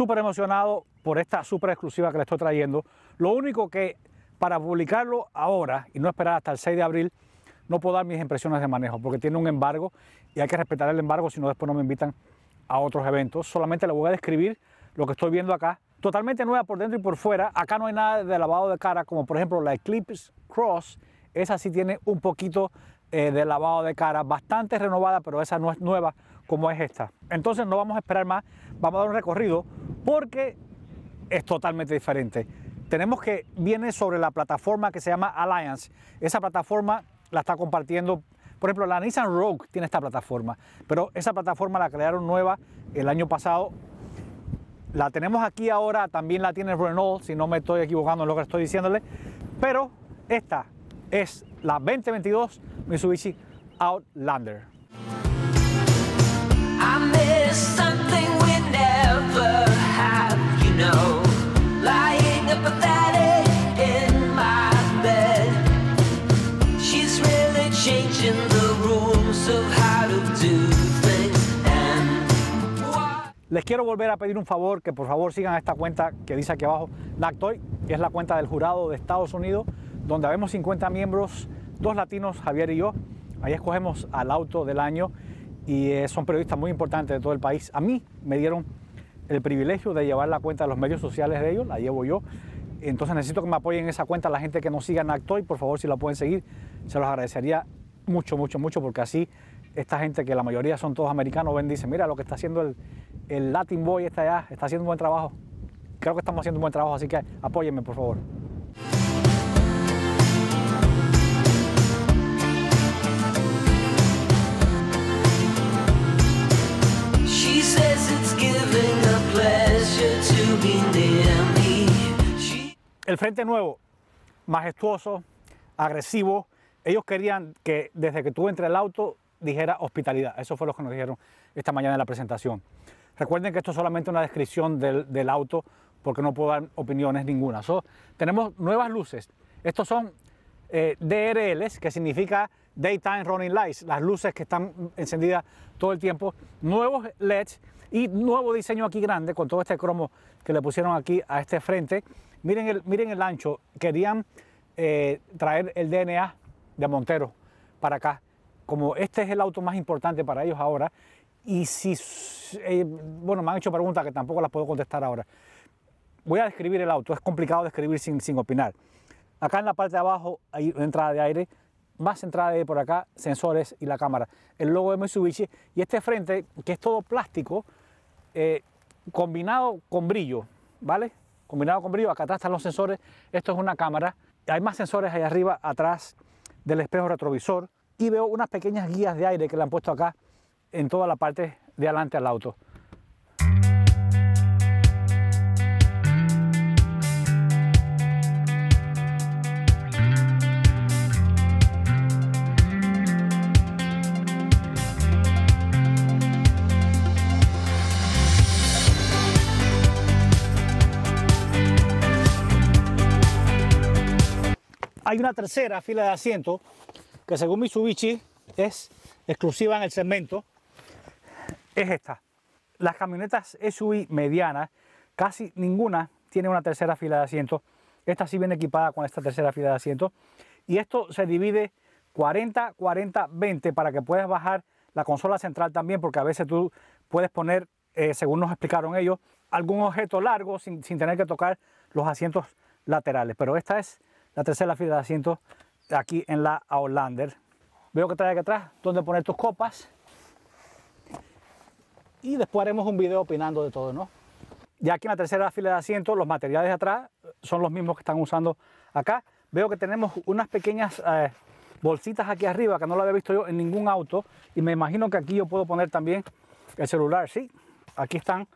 súper emocionado por esta súper exclusiva que le estoy trayendo. Lo único que para publicarlo ahora y no esperar hasta el 6 de abril, no puedo dar mis impresiones de manejo porque tiene un embargo y hay que respetar el embargo, si no después no me invitan a otros eventos. Solamente le voy a describir lo que estoy viendo acá. Totalmente nueva por dentro y por fuera. Acá no hay nada de lavado de cara, como por ejemplo la Eclipse Cross. Esa sí tiene un poquito eh, de lavado de cara, bastante renovada, pero esa no es nueva como es esta. Entonces no vamos a esperar más, vamos a dar un recorrido porque es totalmente diferente. Tenemos que viene sobre la plataforma que se llama Alliance. Esa plataforma la está compartiendo, por ejemplo, la Nissan Rogue tiene esta plataforma, pero esa plataforma la crearon nueva el año pasado. La tenemos aquí ahora, también la tiene Renault, si no me estoy equivocando en lo que estoy diciéndole, pero esta es la 2022 Mitsubishi Outlander. Les quiero volver a pedir un favor, que por favor sigan esta cuenta que dice aquí abajo, NACTOY, que es la cuenta del jurado de Estados Unidos, donde habemos 50 miembros, dos latinos, Javier y yo. Ahí escogemos al auto del año y eh, son periodistas muy importantes de todo el país. A mí me dieron el privilegio de llevar la cuenta de los medios sociales de ellos, la llevo yo. Entonces necesito que me apoyen en esa cuenta la gente que no siga NACTOY, por favor si la pueden seguir, se los agradecería mucho, mucho, mucho, porque así esta gente que la mayoría son todos americanos ven, dice, mira lo que está haciendo el, el Latin Boy está allá, está haciendo un buen trabajo. Creo que estamos haciendo un buen trabajo, así que apóyenme por favor. El Frente Nuevo, majestuoso, agresivo, ellos querían que desde que tú entres al auto dijera hospitalidad. Eso fue lo que nos dijeron esta mañana en la presentación. Recuerden que esto es solamente una descripción del, auto porque no puedo dar opiniones ninguna. tenemos nuevas luces. Estos son eh, DRLs, que significa Daytime Running Lights, las luces que están encendidas todo el tiempo. Nuevos LEDs y nuevo diseño aquí grande con todo este cromo que le pusieron aquí a este frente. Miren el, miren el ancho, querían eh, traer el DNA de Montero para acá. Como este es el auto más importante para ellos ahora, y si, eh, bueno, me han hecho preguntas que tampoco las puedo contestar ahora. Voy a describir el auto, es complicado describir sin, sin opinar. Acá en la parte de abajo hay una entrada de aire, más entrada de aire por acá, sensores y la cámara. El logo de Mitsubishi y este frente, que es todo plástico, eh, combinado con brillo, ¿vale? Combinado con brillo, acá atrás están los sensores, esto es una cámara, hay más sensores ahí arriba, atrás del espejo retrovisor y veo unas pequeñas guías de aire que le han puesto acá en toda la parte de adelante al auto. Hay una tercera fila de asientos que según Mitsubishi es exclusiva en el segmento, es esta. Las camionetas SUV medianas, casi ninguna tiene una tercera fila de asientos. Esta sí viene equipada con esta tercera fila de asientos. Y esto se divide 40, 40, 20 para que puedas bajar la consola central también, porque a veces tú puedes poner, eh, según nos explicaron ellos, algún objeto largo sin, sin tener que tocar los asientos laterales. Pero esta es la tercera fila de asientos aquí en la Outlander. Veo que trae aquí atrás donde poner tus copas. Y después haremos un video opinando de todo, ¿no? Ya aquí en la tercera fila de asientos, los materiales de atrás son los mismos que están usando acá. Veo que tenemos unas pequeñas eh, bolsitas aquí arriba que no lo había visto yo en ningún auto. Y me imagino que aquí yo puedo poner también el celular. Sí, aquí están.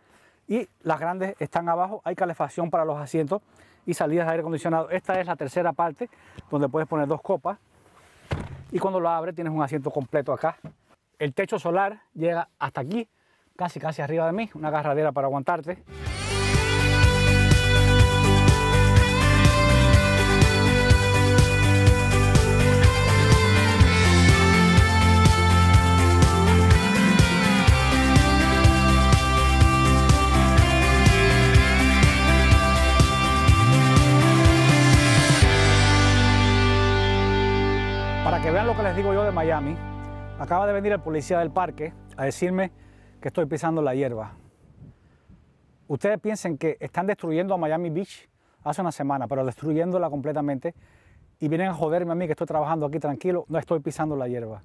Y las grandes están abajo. Hay calefacción para los asientos y salidas de aire acondicionado. Esta es la tercera parte donde puedes poner dos copas y cuando lo abres tienes un asiento completo acá. El techo solar llega hasta aquí, casi casi arriba de mí, una agarradera para aguantarte. Miami? Acaba de venir el policía del parque a decirme que estoy pisando la hierba. Ustedes piensen que están destruyendo a Miami Beach hace una semana, pero destruyéndola completamente y vienen a joderme a mí que estoy trabajando aquí tranquilo, no estoy pisando la hierba.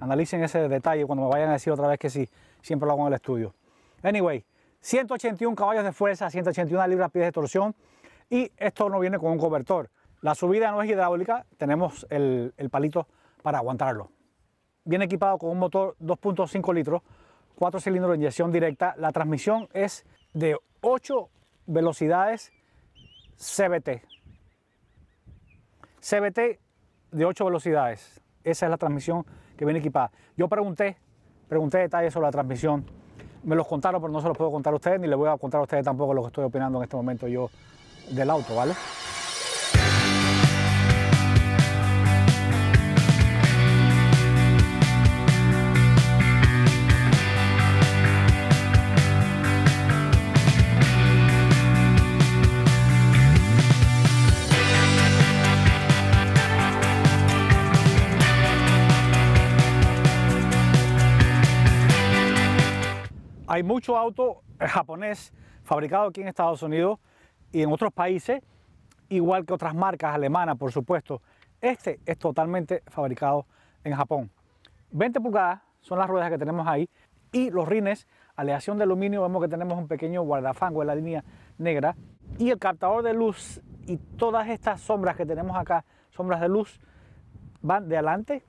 Analicen ese detalle cuando me vayan a decir otra vez que sí, siempre lo hago en el estudio. Anyway, 181 caballos de fuerza, 181 libras-pies de torsión y esto no viene con un cobertor. La subida no es hidráulica, tenemos el, el palito para aguantarlo. Viene equipado con un motor 2.5 litros, 4 cilindros de inyección directa. La transmisión es de 8 velocidades CBT. CBT de 8 velocidades. Esa es la transmisión que viene equipada. Yo pregunté, pregunté detalles sobre la transmisión. Me los contaron, pero no se los puedo contar a ustedes, ni les voy a contar a ustedes tampoco lo que estoy opinando en este momento yo del auto, ¿vale? Hay mucho auto japonés fabricado aquí en Estados Unidos y en otros países, igual que otras marcas alemanas, por supuesto. Este es totalmente fabricado en Japón. 20 pulgadas son las ruedas que tenemos ahí y los rines, aleación de aluminio, vemos que tenemos un pequeño guardafango en la línea negra y el captador de luz y todas estas sombras que tenemos acá, sombras de luz, van de adelante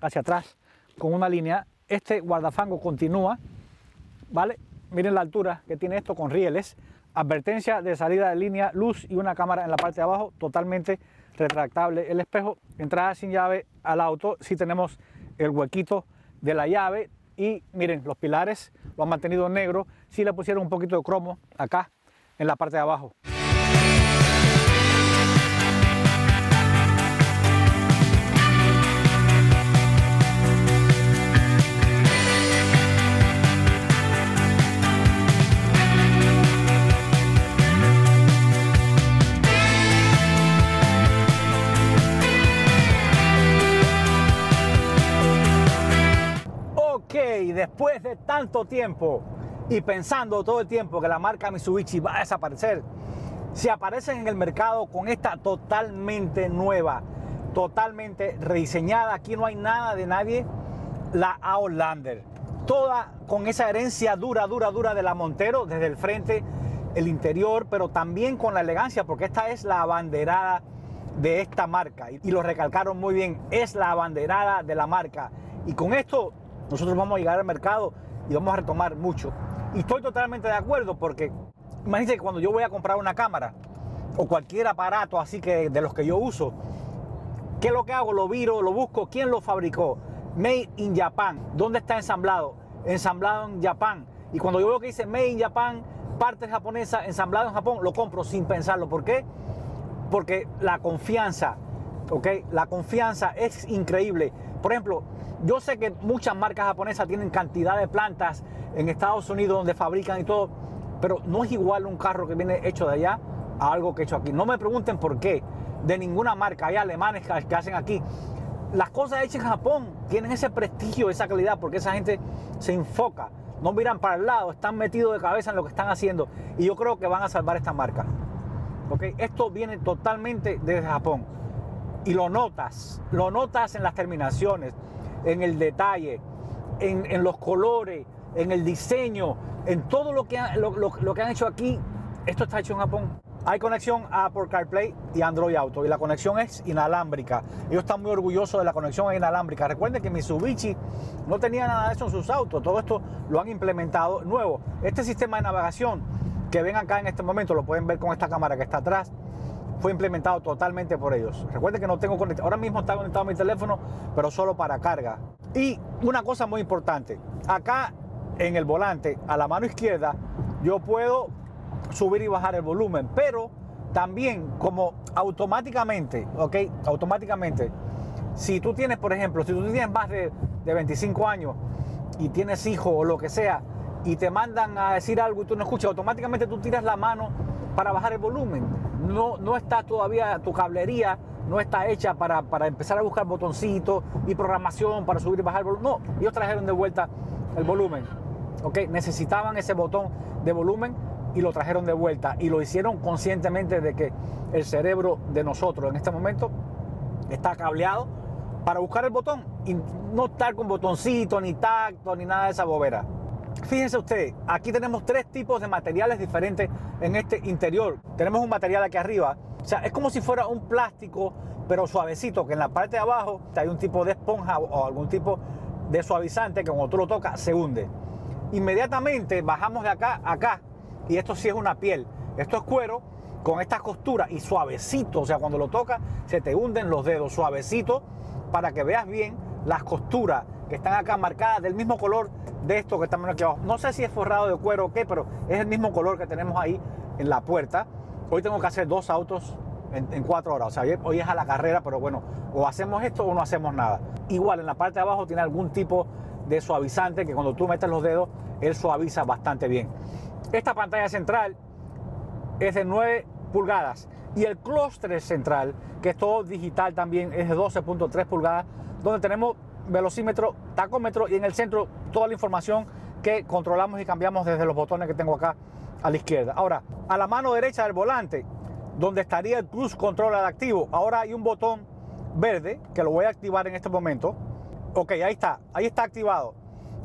hacia atrás con una línea. Este guardafango continúa ¿vale? Miren la altura que tiene esto con rieles. Advertencia de salida de línea, luz y una cámara en la parte de abajo, totalmente retractable. El espejo, entrada sin llave al auto, si tenemos el huequito de la llave y miren, los pilares lo han mantenido negro, si le pusieron un poquito de cromo acá en la parte de abajo. Después de tanto tiempo y pensando todo el tiempo que la marca Mitsubishi va a desaparecer, se aparecen en el mercado con esta totalmente nueva, totalmente rediseñada. Aquí no hay nada de nadie, la Outlander. Toda con esa herencia dura, dura, dura de la Montero, desde el frente, el interior, pero también con la elegancia, porque esta es la abanderada de esta marca. Y lo recalcaron muy bien, es la abanderada de la marca. Y con esto nosotros vamos a llegar al mercado y vamos a retomar mucho. Y estoy totalmente de acuerdo porque imagínense que cuando yo voy a comprar una cámara o cualquier aparato así que de los que yo uso, ¿qué es lo que hago? Lo viro, lo busco, ¿quién lo fabricó? Made in Japan. ¿Dónde está ensamblado? Ensamblado en Japón. Y cuando yo veo que dice Made in Japan, parte japonesa, ensamblado en Japón, lo compro sin pensarlo. ¿Por qué? Porque la confianza, ¿ok? La confianza es increíble. Por ejemplo, yo sé que muchas marcas japonesas tienen cantidad de plantas en Estados Unidos donde fabrican y todo, pero no es igual un carro que viene hecho de allá a algo que hecho aquí. No me pregunten por qué. De ninguna marca, hay alemanes que hacen aquí. Las cosas hechas en Japón tienen ese prestigio, esa calidad, porque esa gente se enfoca, no miran para el lado, están metidos de cabeza en lo que están haciendo. Y yo creo que van a salvar esta marca. ¿Okay? Esto viene totalmente desde Japón. Y lo notas, lo notas en las terminaciones, en el detalle, en, los colores, en el diseño, en todo lo que, lo, que han hecho aquí. Esto está hecho en Japón. Hay conexión a Apple CarPlay y Android Auto y la conexión es inalámbrica. Ellos están muy orgullosos de la conexión inalámbrica. Recuerden que Mitsubishi no tenía nada de eso en sus autos. Todo esto lo han implementado nuevo. Este sistema de navegación que ven acá en este momento lo pueden ver con esta cámara que está atrás fue implementado totalmente por ellos. Recuerden que no tengo conectado, ahora mismo está conectado mi teléfono, pero solo para carga. Y una cosa muy importante, acá en el volante, a la mano izquierda, yo puedo subir y bajar el volumen, pero también como automáticamente, ¿ok? Automáticamente, si tú tienes, por ejemplo, si tú tienes más de, de 25 años y tienes hijos o lo que sea, y te mandan a decir algo y tú no escuchas, automáticamente tú tiras la mano para bajar el volumen no, no está todavía tu cablería no está hecha para, para empezar a buscar botoncitos y programación para subir y bajar el volumen. No, ellos trajeron de vuelta el volumen. ¿ok? Necesitaban ese botón de volumen y lo trajeron de vuelta y lo hicieron conscientemente de que el cerebro de nosotros en este momento está cableado para buscar el botón y no estar con botoncito, ni tacto, ni nada de esa bobera. Fíjense usted, aquí tenemos tres tipos de materiales diferentes en este interior. Tenemos un material aquí arriba, o sea, es como si fuera un plástico, pero suavecito, que en la parte de abajo hay un tipo de esponja o algún tipo de suavizante que cuando tú lo tocas se hunde. Inmediatamente bajamos de acá a acá y esto sí es una piel. Esto es cuero con esta costura y suavecito, o sea, cuando lo tocas se te hunden los dedos, suavecito, para que veas bien las costuras que están acá marcadas del mismo color de esto que estamos aquí abajo. No sé si es forrado de cuero o qué, pero es el mismo color que tenemos ahí en la puerta. Hoy tengo que hacer dos autos en, cuatro horas. O sea, hoy es a la carrera, pero bueno, o hacemos esto o no hacemos nada. Igual en la parte de abajo tiene algún tipo de suavizante que cuando tú metes los dedos, él suaviza bastante bien. Esta pantalla central es de 9 pulgadas y el clúster central, que es todo digital también, es de 12.3 pulgadas, donde tenemos velocímetro, tacómetro y en el centro toda la información que controlamos y cambiamos desde los botones que tengo acá a la izquierda. Ahora, a la mano derecha del volante, donde estaría el cruise control activo, ahora hay un botón verde que lo voy a activar en este momento. Ok, ahí está, ahí está activado.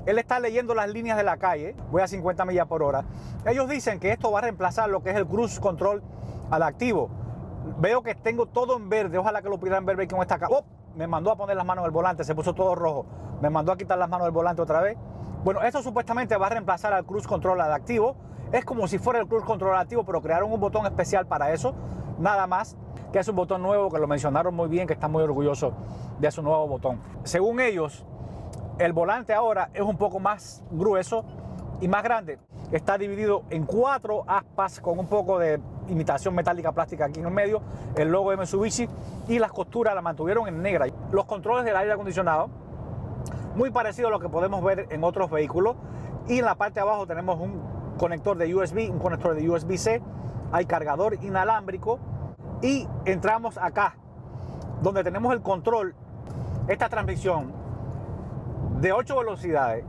Él está leyendo las líneas de la calle, voy a 50 millas por hora. Ellos dicen que esto va a reemplazar lo que es el cruise control al activo. Veo que tengo todo en verde, ojalá que lo pudieran ver con esta acá. ¡Oh! Me mandó a poner las manos en el volante, se puso todo rojo. Me mandó a quitar las manos del volante otra vez. Bueno, esto supuestamente va a reemplazar al cruise control adaptivo. Es como si fuera el cruise control adaptivo, pero crearon un botón especial para eso. Nada más, que es un botón nuevo, que lo mencionaron muy bien, que están muy orgullosos de su nuevo botón. Según ellos, el volante ahora es un poco más grueso y más grande. Está dividido en cuatro aspas con un poco de imitación metálica plástica aquí en el medio, el logo de Mitsubishi y las costuras la mantuvieron en negra. Los controles del aire acondicionado, muy parecido a lo que podemos ver en otros vehículos. Y en la parte de abajo tenemos un conector de USB, un conector de USB-C, hay cargador inalámbrico y entramos acá, donde tenemos el control, esta transmisión de 8 velocidades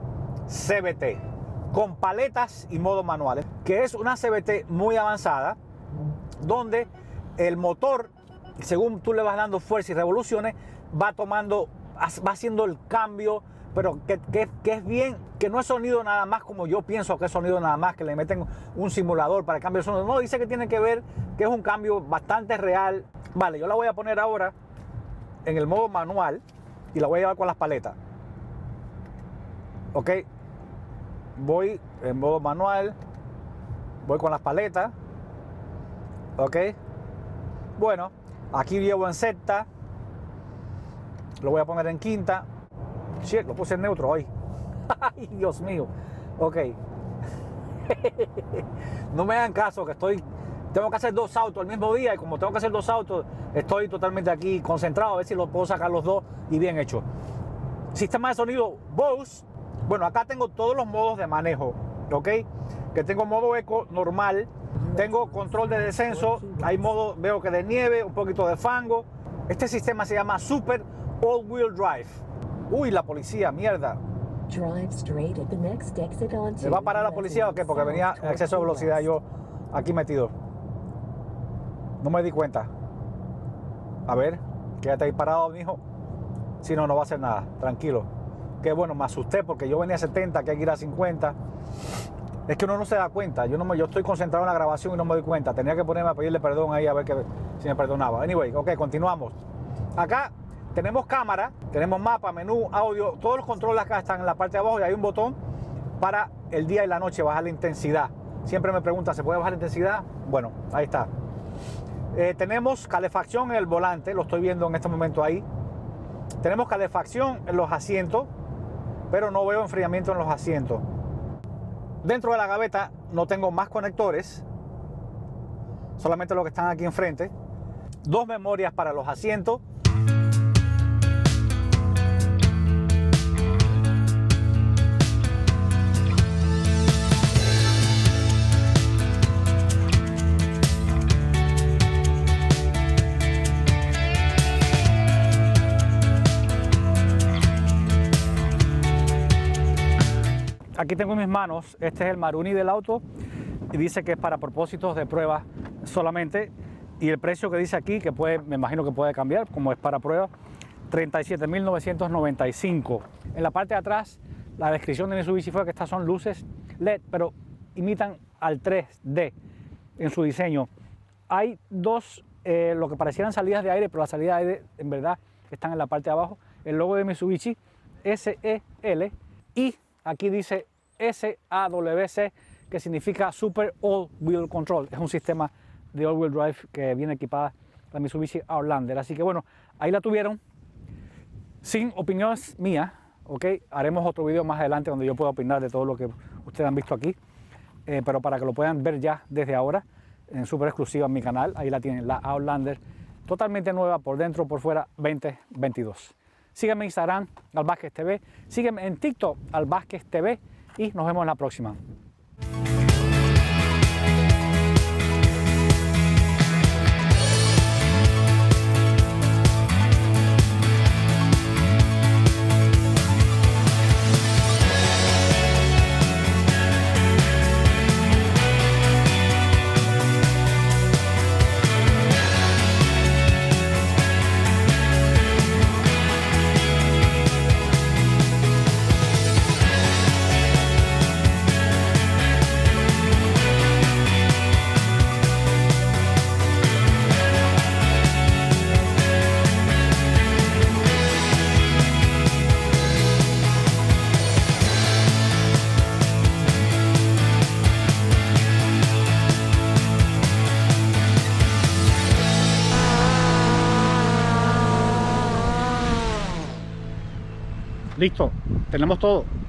CBT con paletas y modo manual, que es una CBT muy avanzada, donde el motor, según tú le vas dando fuerza y revoluciones, va tomando, va haciendo el cambio, pero que, es bien, que no es sonido nada más como yo pienso que es sonido nada más, que le meten un simulador para el cambio de sonido. No, dice que tiene que ver que es un cambio bastante real. Vale, yo la voy a poner ahora en el modo manual y la voy a llevar con las paletas. Ok, voy en modo manual, voy con las paletas, ok. Bueno, aquí llevo en sexta, lo voy a poner en quinta. Sí, lo puse en neutro hoy. Ay, Dios mío. Ok. no me hagan caso que estoy. Tengo que hacer dos autos el mismo día y como tengo que hacer dos autos, estoy totalmente aquí concentrado a ver si lo puedo sacar los dos y bien hecho. Sistema de sonido Bose bueno, acá tengo todos los modos de manejo, ¿ok? Que tengo modo eco normal, tengo control de descenso, hay modo, veo que de nieve, un poquito de fango. Este sistema se llama Super All Wheel Drive. Uy, la policía, mierda. ¿Me va a parar la policía o qué? Porque venía en exceso de velocidad yo aquí metido. No me di cuenta. A ver, quédate ahí parado, mijo. Si no, no va a hacer nada. Tranquilo que bueno, me asusté porque yo venía a 70, que hay que ir a 50. Es que uno no se da cuenta. Yo, no me, yo estoy concentrado en la grabación y no me doy cuenta. Tenía que ponerme a pedirle perdón ahí a ver que, si me perdonaba. Anyway, ok, continuamos. Acá tenemos cámara, tenemos mapa, menú, audio. Todos los controles acá están en la parte de abajo y hay un botón para el día y la noche bajar la intensidad. Siempre me preguntan, ¿se puede bajar la intensidad? Bueno, ahí está. Eh, tenemos calefacción en el volante, lo estoy viendo en este momento ahí. Tenemos calefacción en los asientos pero no veo enfriamiento en los asientos. Dentro de la gaveta no tengo más conectores, solamente los que están aquí enfrente. Dos memorias para los asientos Aquí tengo en mis manos, este es el Maruni del auto y dice que es para propósitos de prueba solamente. Y el precio que dice aquí, que puede, me imagino que puede cambiar, como es para prueba, 37.995. En la parte de atrás, la descripción de Mitsubishi fue que estas son luces LED, pero imitan al 3D en su diseño. Hay dos, eh, lo que parecieran salidas de aire, pero las salidas de aire en verdad están en la parte de abajo. El logo de Mitsubishi, SEL, y aquí dice SAWC, que significa Super All Wheel Control. Es un sistema de All Wheel Drive que viene equipada la Mitsubishi Outlander. Así que bueno, ahí la tuvieron. Sin opiniones mías, ¿ok? Haremos otro video más adelante donde yo pueda opinar de todo lo que ustedes han visto aquí. Eh, pero para que lo puedan ver ya desde ahora, en súper exclusiva en mi canal, ahí la tienen, la Outlander, totalmente nueva por dentro, por fuera, 2022. Sígueme en Instagram, Al TV, sígueme en TikTok, Al TV, y nos vemos la próxima. Listo, tenemos todo.